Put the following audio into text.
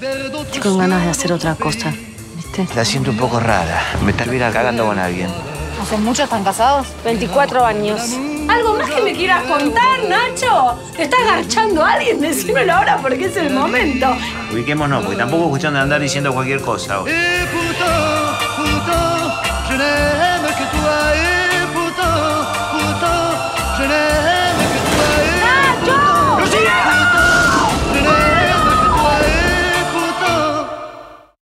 Estoy con ganas de hacer otra cosa, ¿viste? La siento un poco rara. Me estuviera cagando con alguien. ¿Hace mucho están casados? 24 años. ¿Algo más que me quieras contar, Nacho? ¿Te está agarchando a alguien? Decímelo ahora porque es el momento. Ubiquémonos, porque tampoco es cuestión de andar diciendo cualquier cosa. Eh, Et